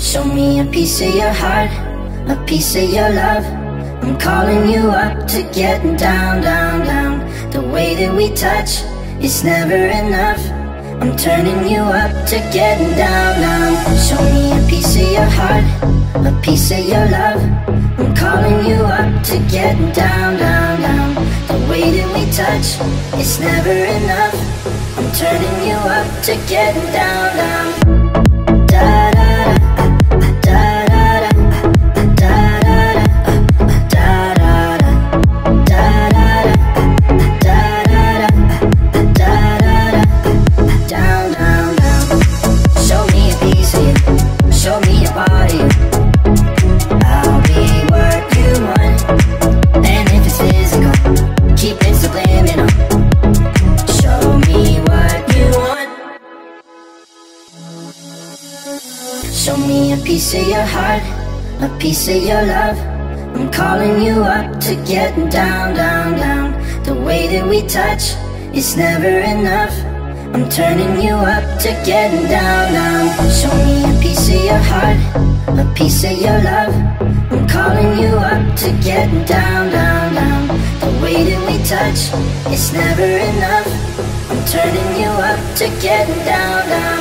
Show me a piece of your heart, a piece of your love. I'm calling you up to get down, down, down. The way that we touch, it's never enough. I'm turning you up to get down, down. Show me a piece of your heart, a piece of your love. I'm calling you up to get down, down, down. The way that we touch, it's never enough. I'm turning you up to getting down, down. Show me a piece of your heart, a piece of your love. I'm calling you up to get down, down, down. The way that we touch, it's never enough. I'm turning you up to get down, down. Show me a piece of your heart, a piece of your love. I'm calling you up to get down, down, down. The way that we touch, it's never enough. I'm turning you up to get down, down.